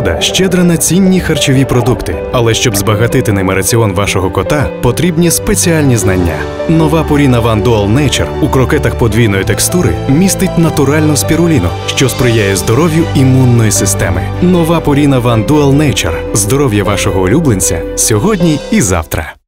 природа щедра на цінні харчові продукти, але щоб збагатити ними раціон вашого кота, потрібні спеціальні знання. Нова Purina One Dual Nature у крокетах подвійної текстури містить натуральну спіруліну, що сприяє здоров'ю імунної системи. Нова Purina One Dual Nature – здоров'я вашого улюбленця сьогодні і завтра.